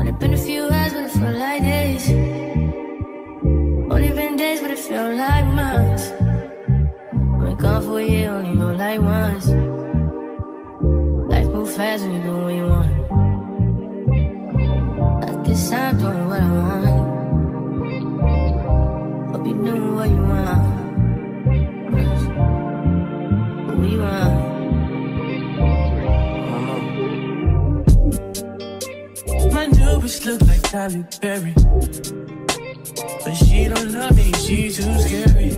Only been a few hours, but it felt like days. Only been days, but it felt like months. Been gone for a year, only know like once. Life move fast when you do what you want. I guess I'm doing what I want. Bitch look like Halle Berry. But she don't love me, she too scary.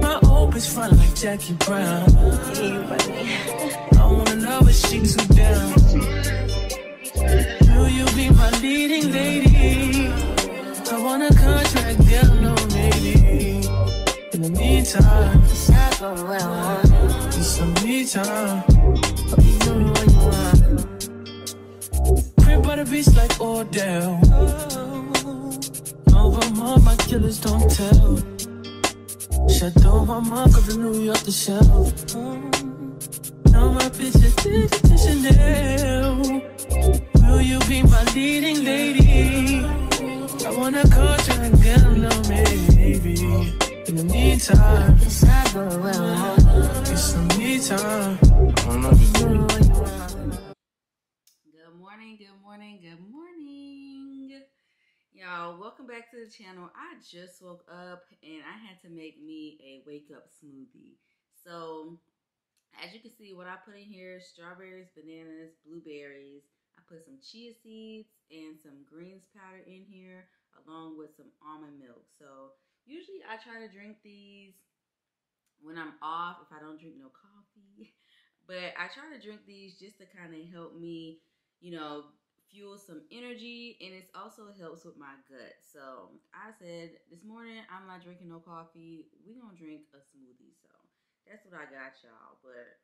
My old bitch front like Jackie Brown. I wanna love her, she too down. Will you be my leading lady? I want a contract, girl, no maybe. In the meantime, Guess I'm doing what I want. need some me time. Hope you doing what you want. Crib by the beach like Odell. Over my, my killers don't tell. Shadow my mark of the New York the shelf. Now my bitch is Digital Chanel. Will you be my leading lady? I wanna contract, girl, no maybe. In the meantime, Guess I'm doing what I want. get some me time. Hope you morning, good morning. Y'all, welcome back to the channel. I just woke up and I had to make me a wake up smoothie. So, as you can see, what I put in here strawberries, bananas, blueberries. I put some chia seeds and some greens powder in here, along with some almond milk. So, usually I try to drink these when I'm off if I don't drink no coffee. But I try to drink these just to kind of help me you know, fuel some energy and it also helps with my gut. So I said this morning I'm not drinking no coffee. We gonna drink a smoothie. So that's what I got y'all. But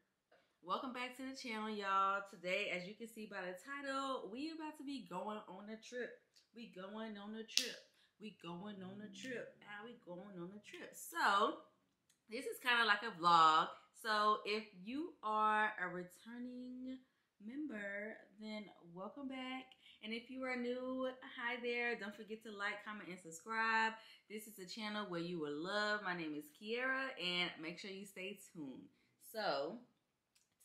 welcome back to the channel, y'all. Today, as you can see by the title, we about to be going on a trip. We going on a trip. We going on a trip. Now we going on a trip. So this is kind of like a vlog. So if you are a returning member, then welcome back. And if you are new, hi there. Don't forget to like, comment, and subscribe. This is a channel where you will love. My name is Keirra, and make sure you stay tuned. So,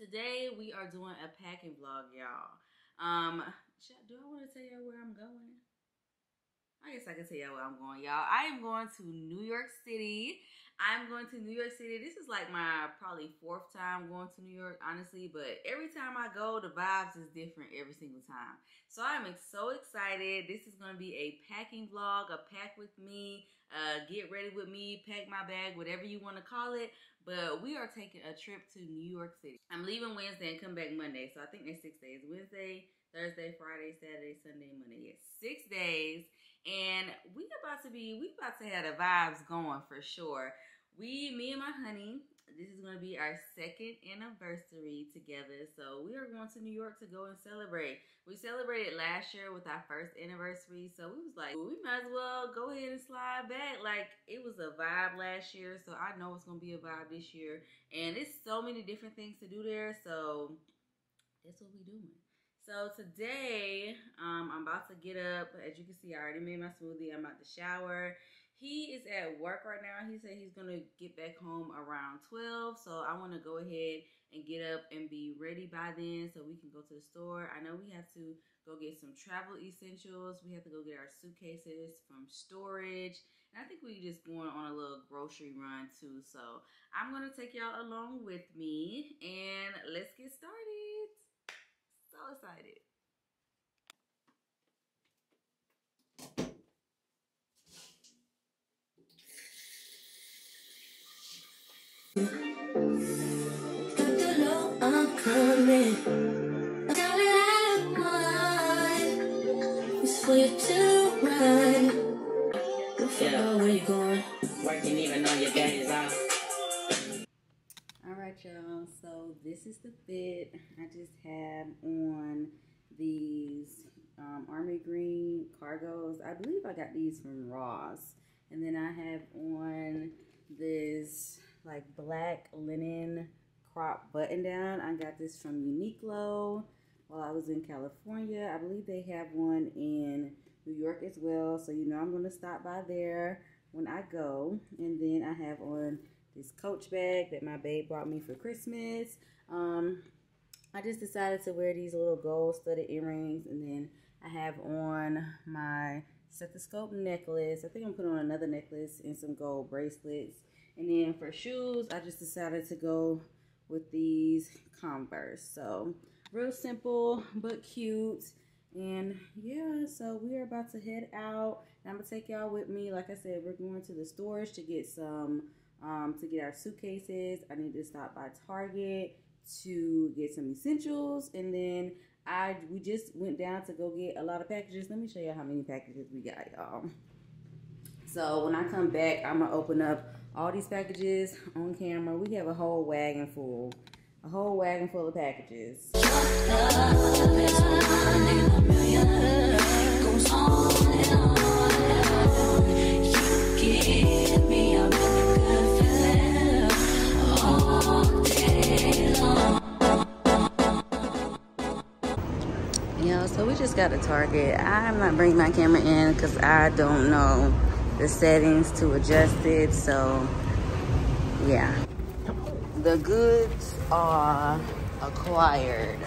today we are doing a packing vlog, y'all. Um, do I want to tell y'all where I'm going? I guess I can tell y'all where I'm going, y'all. I am going to New York City. I'm going to New York City. This is like my probably fourth time going to New York, honestly. But every time I go, the vibes is different every single time. So I'm so excited. This is going to be a packing vlog, a pack with me, uh, get ready with me, pack my bag, whatever you want to call it. But we are taking a trip to New York City. I'm leaving Wednesday and come back Monday. So I think there's six days. Wednesday, Thursday, Friday, Saturday, Sunday, Monday. Yes, six days. And we about to be, we about to have the vibes going for sure. We, me and my honey, this is going to be our second anniversary together. So we are going to New York to go and celebrate. We celebrated last year with our first anniversary. So we was like, we might as well go ahead and slide back. Like it was a vibe last year. So I know it's going to be a vibe this year. And it's so many different things to do there. So that's what we doing. So today, um, I'm about to get up. As you can see, I already made my smoothie. I'm about to shower. He is at work right now. He said he's gonna get back home around 12. So I want to go ahead and get up and be ready by then, so we can go to the store. I know we have to go get some travel essentials. We have to go get our suitcases from storage. And I think we just going on a little grocery run too. So I'm gonna take y'all along with me, and let's get started. So excited. Coming. I got it out. It's for you to this is the fit. I just have on these um, army green cargos. I believe I got these from Ross. And then I have on this like black linen crop button down. I got this from Uniqlo. while I was in California. I believe they have one in New York as well. So, you know, I'm going to stop by there when I go. And then I have on this Coach bag that my babe brought me for Christmas. Um, I just decided to wear these little gold studded earrings. And then I have on my stethoscope necklace. I think I'm putting on another necklace and some gold bracelets. And then for shoes, I just decided to go with these Converse. So real simple but cute. And yeah, so we are about to head out. I'm gonna take y'all with me. Like I said, we're going to the stores to get some, um, to get our suitcases. I need to stop by Target to get some essentials, and then I we just went down to go get a lot of packages. Let me show you how many packages we got, y'all. So when I come back, I'm gonna open up all these packages on camera. We have a whole wagon full, a whole wagon full of packages. So we just got to Target. I'm not bringing my camera in because I don't know the settings to adjust it. So, yeah. The goods are acquired.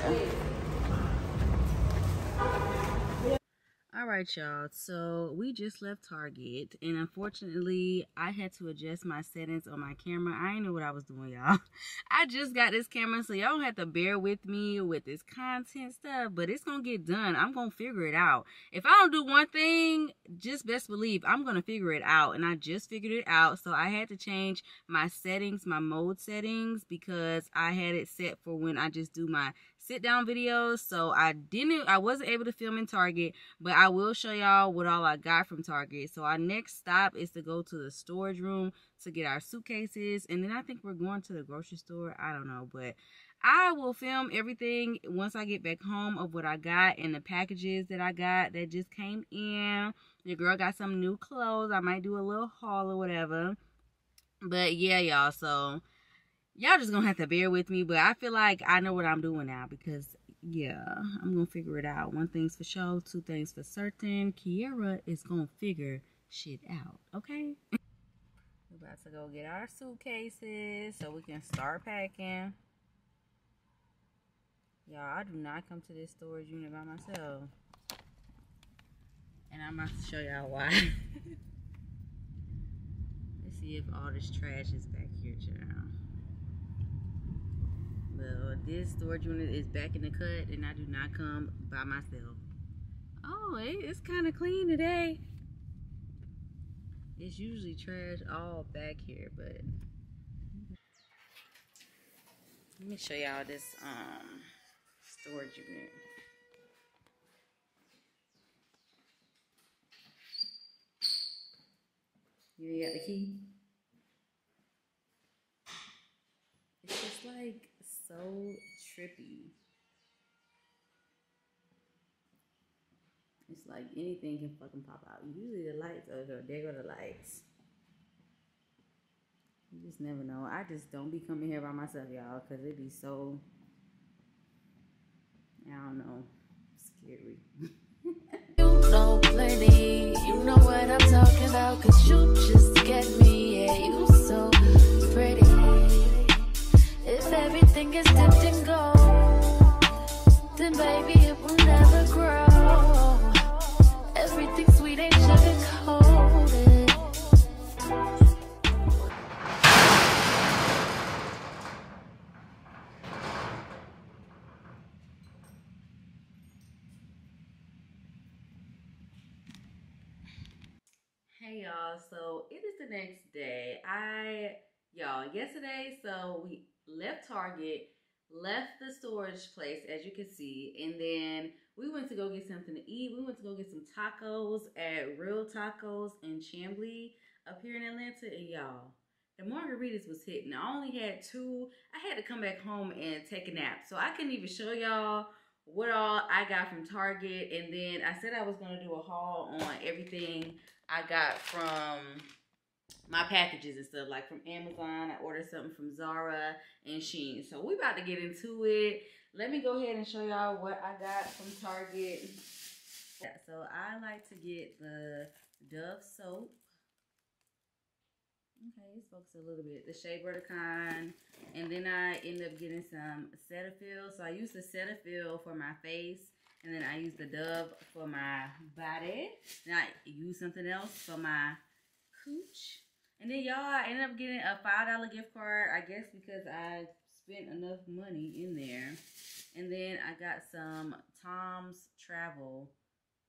Right, y'all. So we just left Target, and unfortunately, I had to adjust my settings on my camera. I didn't know what I was doing, y'all. I just got this camera, so y'all don't have to bear with me with this content stuff, but it's gonna get done. I'm gonna figure it out. If I don't do one thing, just best believe I'm gonna figure it out, and I just figured it out. So I had to change my settings, my mode settings, because I had it set for when I just do my sit down videos so i didn't i wasn't able to film in target but i will show y'all what all i got from target. So our next stop is to go to the storage room to get our suitcases and then i think we're going to the grocery store i don't know but i will film everything once i get back home of what i got and the packages that i got that just came in. Your girl got some new clothes i might do a little haul or whatever. But yeah y'all so y'all just gonna have to bear with me but i feel like i know what i'm doing now because yeah i'm gonna figure it out. One thing's for sure two things for certain. Keirra is gonna figure shit out okay? We're about to go get our suitcases so we can start packing. Y'all i do not come to this storage unit by myself. And i'm about to show y'all why. Let's see if all this trash is back here child this storage unit is back in the cut and I do not come by myself. Oh, it's kind of clean today. It's usually trash all back here, but let me show y'all this um storage unit. You got the key? It's just like so trippy. It's like anything can fucking pop out. Usually the lights, oh, there go the lights. You just never know. I just don't be coming here by myself, y'all, because it be so, I don't know, scary. you know plenty, you know what I'm talking about, cause you just get me, yeah, you so pretty. Everything is dipped in gold, then baby it will never grow. Everything sweet ain't sugar coated. Hey y'all, so it is the next day. I y'all yesterday, so we left Target, left the storage place as you can see, and then we went to go get something to eat. We went to go get some tacos at Real Tacos in Chamblee up here in Atlanta, and y'all, the margaritas was hitting. I only had two. I had to come back home and take a nap, so I couldn't even show y'all what all I got from Target. And then I said I was gonna do a haul on everything I got from my packages and stuff like from Amazon. I ordered something from Zara and Shein. So we about to get into it. let me go ahead and show y'all what I got from Target. Yeah, so I like to get the Dove soap. Okay, it's focused a little bit. The Shea Butter kind. And then I end up getting some Cetaphil. So I use the Cetaphil for my face. And then I use the Dove for my body. Then I use something else for my cooch. And then y'all, I ended up getting a $5 gift card. I guess because I spent enough money in there. And then I got some Tom's Travel.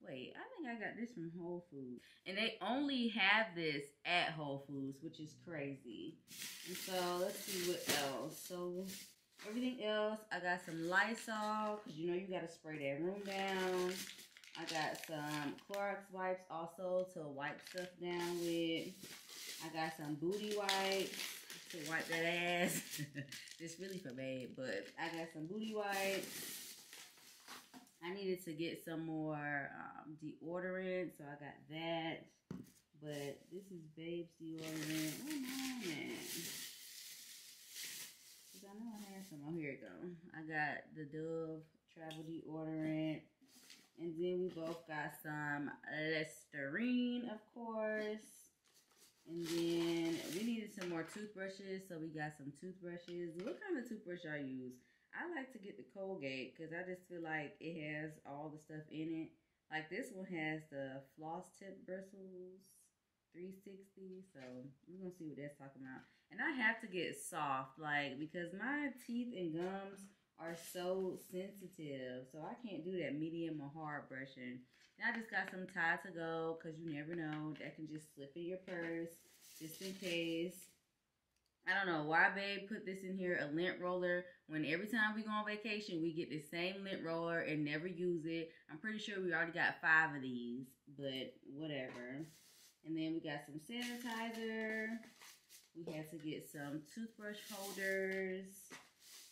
Wait, I think I got this from Whole Foods. And they only have this at Whole Foods, which is crazy. And so let's see what else. So everything else, I got some Lysol, because you know you got to spray that room down. I got some Clorox wipes also to wipe stuff down with. Got some booty wipes to wipe that ass. it's really for babe, but I got some booty wipes. I needed to get some more um, deodorant, so I got that. But this is Babe's deodorant. Oh, man. Because I know I had some. Oh, here we go. I got the Dove Travel Deodorant. And then we both got some Listerine, of course. And then we needed some more toothbrushes, so we got some toothbrushes. What kind of toothbrush I use? I like to get the Colgate because I just feel like it has all the stuff in it. Like this one has the floss tip bristles 360. So we're gonna see what that's talking about. And I have to get soft, like because my teeth and gums are so sensitive. So I can't do that medium or hard brushing. And I just got some Tide to go because you never know. That can just slip in your purse just in case. I don't know why babe put this in here, a lint roller, when every time we go on vacation, we get the same lint roller and never use it. I'm pretty sure we already got five of these, but whatever. And then we got some sanitizer. We had to get some toothbrush holders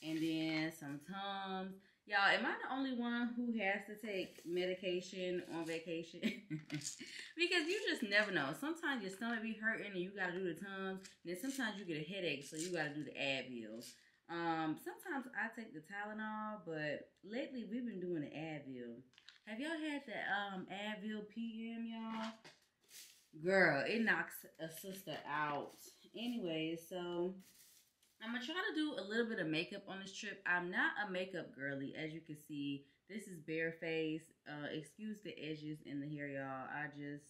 and then some Tums. Y'all, am I the only one who has to take medication on vacation? because you just never know. Sometimes your stomach be hurting and you got to do the Tums. And then sometimes you get a headache, so you got to do the Advil. Um, sometimes I take the Tylenol, but lately we've been doing the Advil. Have y'all had the um Advil PM, y'all? Girl, it knocks a sister out. Anyway, so I'm gonna try to do a little bit of makeup on this trip. I'm not a makeup girly, as you can see. This is bare face. Uh, excuse the edges in the hair, y'all. I just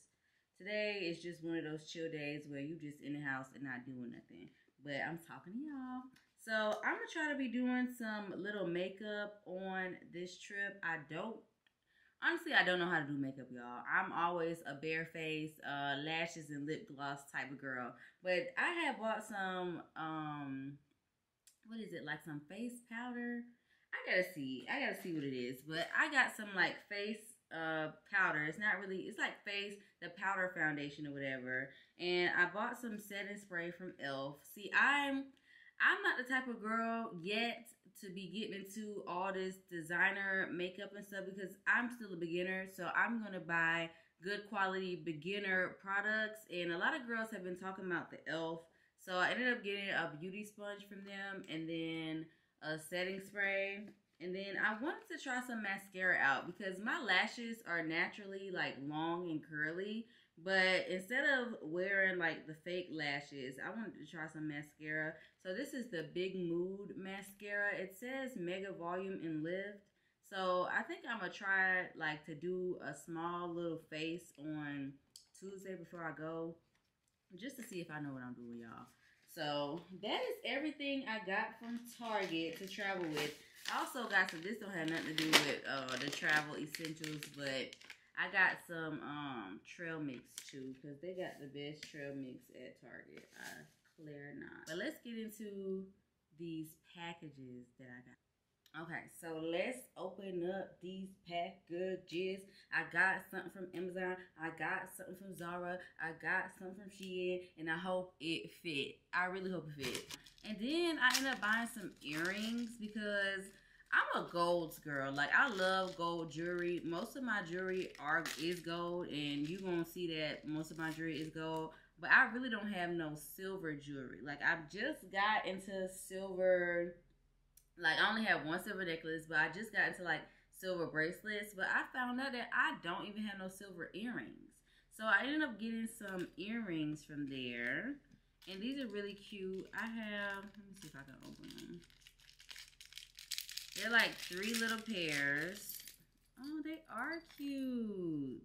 today is just one of those chill days where you just in the house and not doing nothing. But I'm talking to y'all. So I'm gonna try to be doing some little makeup on this trip. I don't honestly I don't know how to do makeup, y'all. I'm always a bare face, uh, lashes and lip gloss type of girl. But I have bought some um what is it, like some face powder? I gotta see. I gotta see what it is. But I got some like face uh powder. It's not really it's like face, the powder foundation or whatever. And I bought some setting spray from e.l.f. See, I'm I'm not the type of girl yet to be getting into all this designer makeup and stuff because I'm still a beginner. So I'm gonna buy good quality beginner products. And a lot of girls have been talking about the e.l.f. So I ended up getting a beauty sponge from them and then a setting spray. And then I wanted to try some mascara out because my lashes are naturally like long and curly. But instead of wearing like the fake lashes, I wanted to try some mascara. So this is the Big Mood mascara. It says Mega Volume and Lift. So I think I'm going to try like to do a small little face on Tuesday before I go. Just to see if I know what I'm doing, y'all. So that is everything I got from Target to travel with. I also got some, this don't have nothing to do with uh, the travel essentials, but I got some um trail mix too because they got the best trail mix at Target. I clear not. But let's get into these packages that I got. Okay, so let's open up these packages. I got something from Amazon. I got something from Zara. I got something from Shein, and I hope it fit. I really hope it fit. And then I ended up buying some earrings because I'm a golds girl. Like I love gold jewelry. Most of my jewelry are is gold, and you gonna see that most of my jewelry is gold. But I really don't have no silver jewelry. Like I've just got into silver like I only have one silver necklace, but I just got into like silver bracelets. But I found out that I don't even have no silver earrings. So I ended up getting some earrings from there. And these are really cute. I have, let me see if I can open them. They're like three little pairs. Oh, they are cute.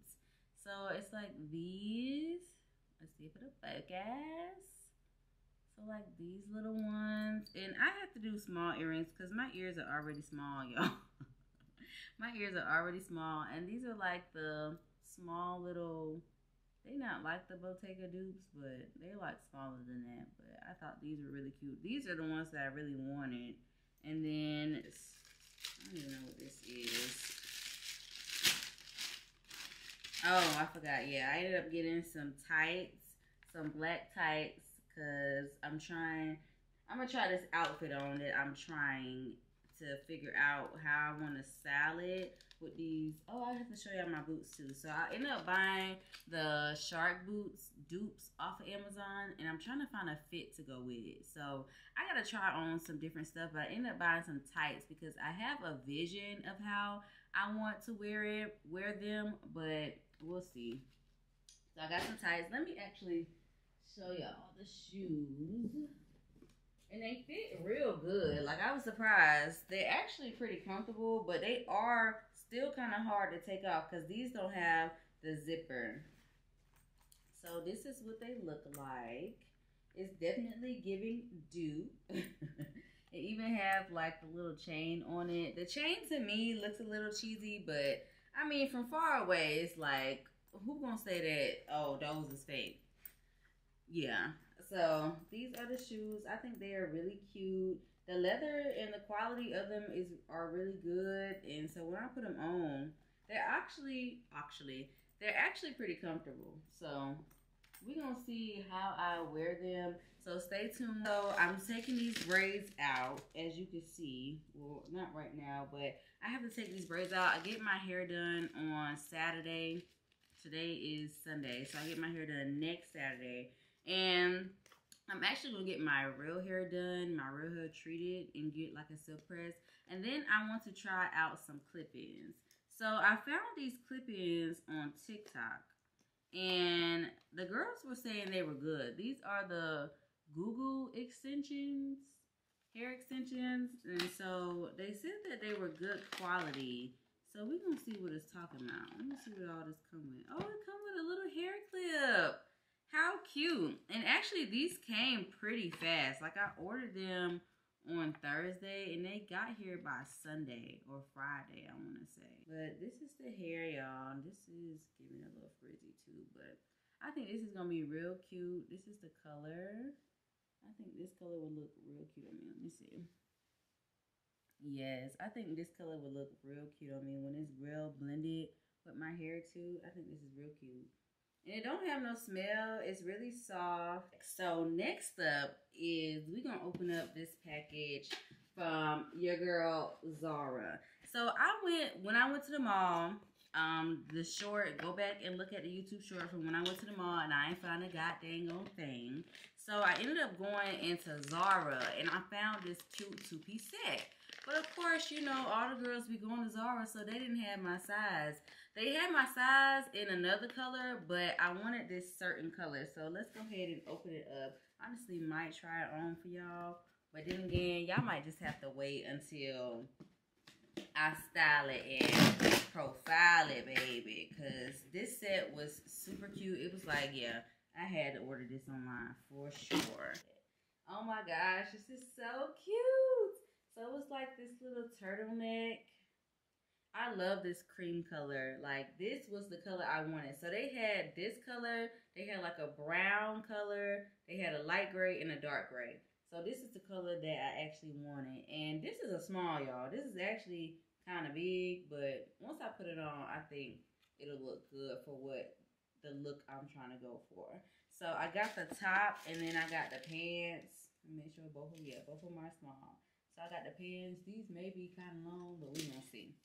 So it's like these. Let's see if it'll focus. So like these little ones. And I have to do small earrings because my ears are already small, y'all. my ears are already small. And these are like the small little, they not like the Bottega dupes, but they like smaller than that. But I thought these were really cute. These are the ones that I really wanted. And then, I don't even know what this is. Oh, I forgot. Yeah, I ended up getting some tights, some black tights, because I'm trying, I'm going to try this outfit on that I'm trying to figure out how I want to style it with these. Oh, I have to show y'all my boots too. So I ended up buying the shark boots dupes off of Amazon and I'm trying to find a fit to go with it. So I got to try on some different stuff, but I ended up buying some tights because I have a vision of how I want to wear it, wear them, but we'll see. So I got some ties. Let me actually show y'all the shoes. And they fit real good. Like I was surprised. They're actually pretty comfortable, but they are still kind of hard to take off because these don't have the zipper. So this is what they look like. It's definitely giving dupe. it even have like the little chain on it. The chain to me looks a little cheesy, but I mean from far away it's like who gonna say that oh those is fake? Yeah. So these are the shoes. I think they are really cute. The leather and the quality of them is are really good. And so when I put them on, they're actually actually they're actually pretty comfortable. So we're gonna see how I wear them. So stay tuned. So I'm taking these braids out, as you can see. Well, not right now, but I have to take these braids out. I get my hair done on Saturday. Today is Sunday, so I get my hair done next Saturday. And I'm actually gonna get my real hair done, my real hair treated, and get like a silk press. And then I want to try out some clip-ins. So I found these clip-ins on TikTok, and the girls were saying they were good. These are the Goo Goo extensions, hair extensions, and so they said that they were good quality. So we're gonna see what it's talking about. Let me see what all this come with. Oh, it come with a little hair clip. How cute. And actually, these came pretty fast. Like, I ordered them on Thursday, and they got here by Sunday or Friday, I want to say. But this is the hair, y'all. This is giving a little frizzy, too. But I think this is going to be real cute. This is the color. I think this color would look real cute on me. Let me see. Yes, I think this color would look real cute on me when it's real blended with my hair, too. I think this is real cute. And it don't have no smell. It's really soft. So next up is we're going to open up this package from your girl Zara. So I went, when I went to the mall, um, the short, go back and look at the YouTube short from when I went to the mall and I ain't found a goddamn old thing. So I ended up going into Zara and I found this cute two-piece set. But of course, you know, all the girls be going to Zara, so they didn't have my size. They had my size in another color, but I wanted this certain color. So let's go ahead and open it up. Honestly, might try it on for y'all. But then again, y'all might just have to wait until I style it and profile it, baby. Because this set was super cute. It was like, yeah, I had to order this online for sure. Oh my gosh, this is so cute. So it was like this little turtleneck I love this cream color. Like this was the color I wanted. So they had this color. They had like a brown color. They had a light gray and a dark gray. So this is the color that I actually wanted. And this is a small, y'all. This is actually kind of big. But once I put it on, I think it'll look good for what the look I'm trying to go for. So I got the top and then I got the pants. Make sure both of them, yeah, both of them are small. So I got the pants. These may be kind of long, but we gonna see.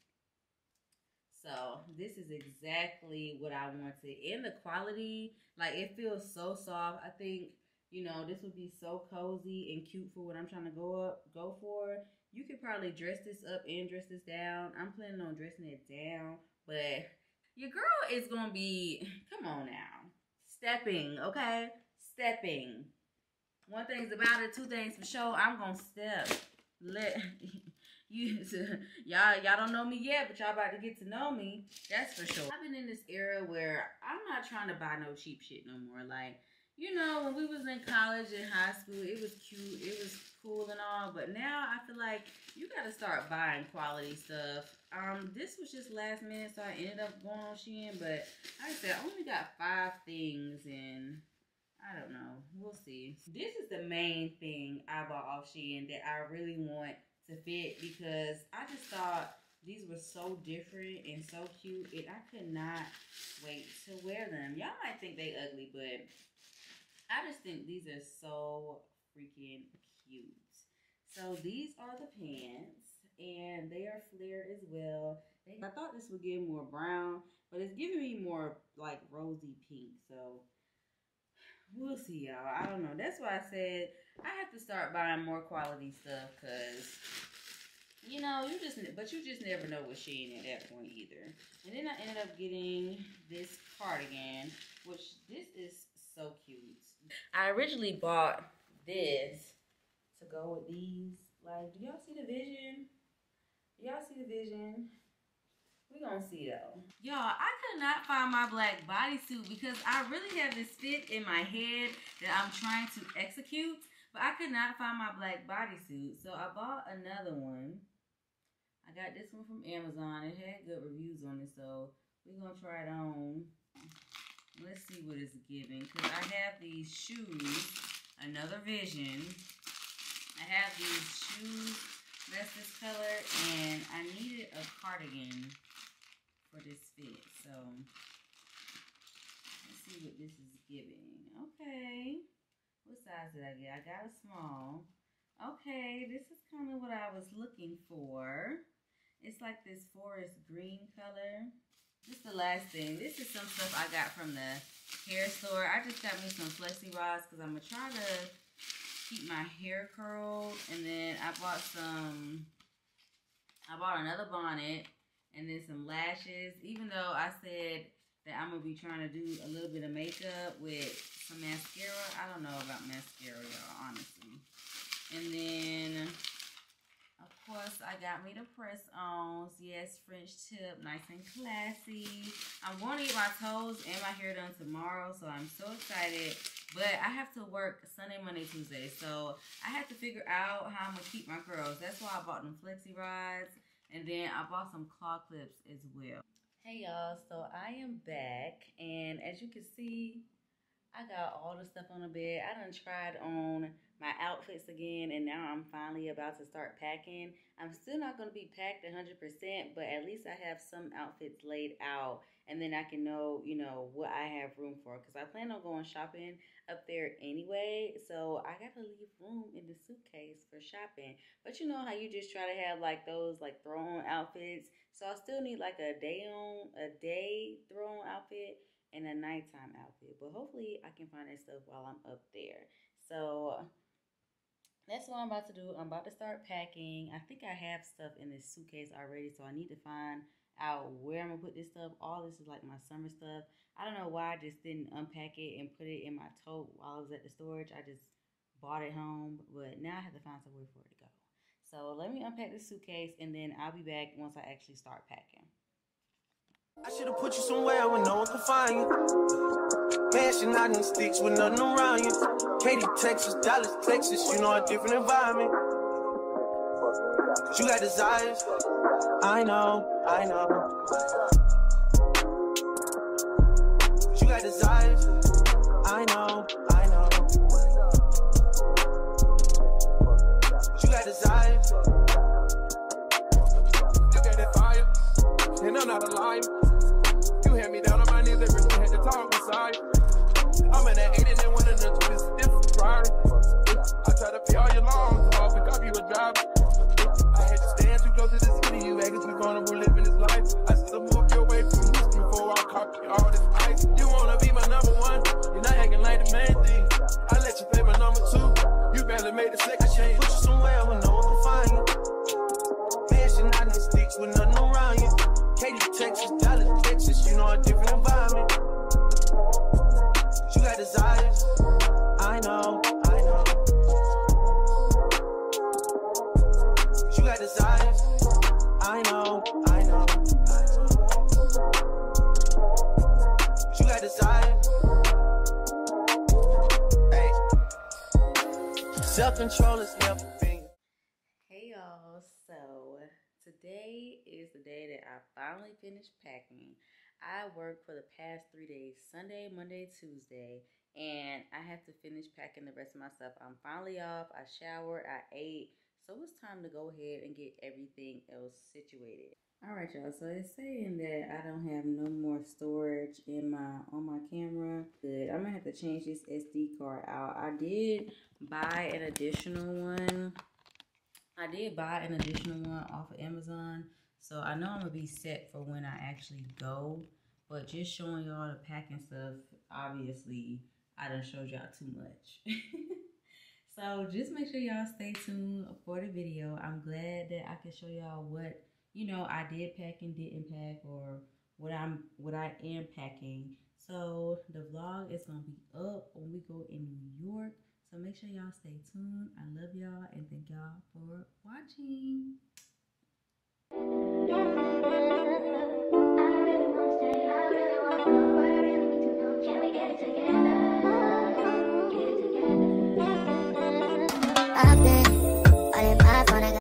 So this is exactly what I wanted. And the quality, like it feels so soft. I think, you know, this would be so cozy and cute for what I'm trying to go up, go for. You could probably dress this up and dress this down. I'm planning on dressing it down, but your girl is gonna be, come on now, stepping, okay? Stepping. One thing's about it, two things for sure. I'm gonna step. Let you y'all y'all don't know me yet, but y'all about to get to know me. That's for sure. I've been in this era where I'm not trying to buy no cheap shit no more. Like you know, when we was in college and high school, it was cute, it was cool and all, but now I feel like you gotta start buying quality stuff. Um, this was just last minute, so I ended up going on Shein, but like I said, I only got five things and I don't know. We'll see. This is the main thing I bought off Shein that I really want to fit because I just thought these were so different and so cute and I could not wait to wear them. Y'all might think they ugly, but I just think these are so freaking cute. So these are the pants and they are flare as well. I thought this would give more brown, but it's giving me more like rosy pink. So we'll see y'all. I don't know. That's why I said I have to start buying more quality stuff because you know, you just, but you just never know with Shein at that point either. And then I ended up getting this cardigan, which this is so cute. I originally bought this to go with these. Like, do y'all see the vision? Y'all see the vision? We gonna see though. Y'all, I could not find my black bodysuit because I really have this fit in my head that I'm trying to execute, but I could not find my black bodysuit. So I bought another one. I got this one from Amazon. It had good reviews on it, so we're gonna try it on. Let's see what it's giving. Because I have these shoes. Another vision. I have these shoes. That's this color. And I needed a cardigan for this fit. So, let's see what this is giving. Okay. What size did I get? I got a small. Okay, this is kind of what I was looking for. It's like this forest green color. This is the last thing. This is some stuff I got from the hair store. I just got me some flexi rods because I'm going to try to keep my hair curled. And then I bought some, I bought another bonnet and then some lashes. Even though I said that I'm going to be trying to do a little bit of makeup with some mascara. I don't know about mascara, y'all, honestly. And then of course, I got me the press-ons. Yes, French tip, nice and classy. I'm going to get my toes and my hair done tomorrow, so I'm so excited. But I have to work Sunday, Monday, Tuesday, so I have to figure out how I'm going to keep my curls. That's why I bought them flexi rods, and then I bought some claw clips as well. Hey, y'all. So I am back, and as you can see, I got all the stuff on the bed. I done tried on my outfits again and now I'm finally about to start packing. I'm still not going to be packed 100%, but at least I have some outfits laid out and then I can know, you know, what I have room for because I plan on going shopping up there anyway. So I got to leave room in the suitcase for shopping. But you know how you just try to have like those like throw on outfits. So I still need like a day on, a day throw on outfit and a nighttime outfit. But hopefully I can find that stuff while I'm up there. So that's what I'm about to do. I'm about to start packing. I think I have stuff in this suitcase already, so I need to find out where I'm gonna put this stuff. All this is like my summer stuff. I don't know why I just didn't unpack it and put it in my tote while I was at the storage. I just bought it home, but now I have to find somewhere for it to go. So let me unpack this suitcase and then I'll be back once I actually start packing. I should have put you somewhere where no one can find you. Mashing out in sticks with nothing around you. Katy, Texas, Dallas, Texas, you know a different environment. You got desires, I know, I know. You got desires, I know, I know. You got desires. Look at that fire, and I'm not a liar You had me down on my knees every day, had to talk beside. I'm in that 80 and one of the twist, different priority. I try to pay all your loans off and copy you a driver. I had to stand too close to the city, you acting too vulnerable living this life. I popping all this ice. You wanna be my number one? You're not acting like the main thing. I let you play my number two. You barely made a second change. Put you somewhere where no one can find you. Man, you're not in the sticks with nothing around you. Katy, Texas, Dallas, Texas. You know a different environment. Day that I finally finished packing. I worked for the past three days Sunday, Monday, Tuesday, and I have to finish packing the rest of my stuff. I'm finally off. I showered, I ate, so it's time to go ahead and get everything else situated. All right, y'all. So it's saying that I don't have no more storage in my on my camera. Good. I'm gonna have to change this SD card out. I did buy an additional one. I did buy an additional one off of Amazon. So I know I'm gonna be set for when I actually go. But just showing y'all the packing stuff, obviously I done showed y'all too much. so just make sure y'all stay tuned for the video. I'm glad that I can show y'all what you know I did pack and didn't pack or what I'm what I am packing. So the vlog is gonna be up when we go in New York. So make sure y'all stay tuned. I love y'all and thank y'all for watching. Thank you.